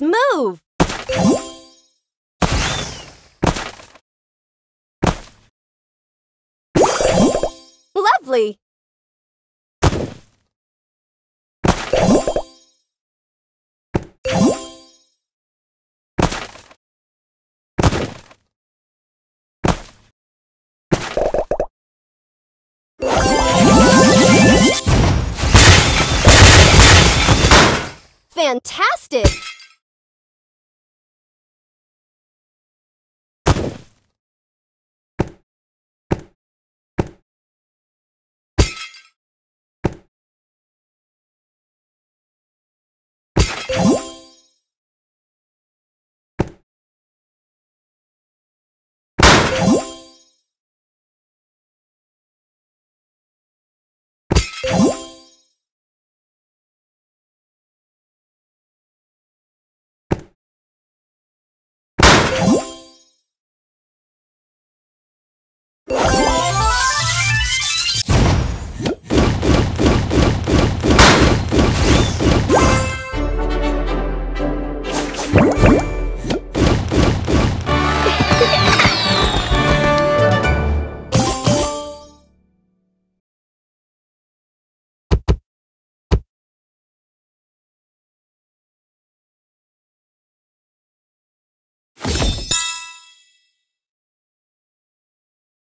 Nice move! Lovely! Fantastic! You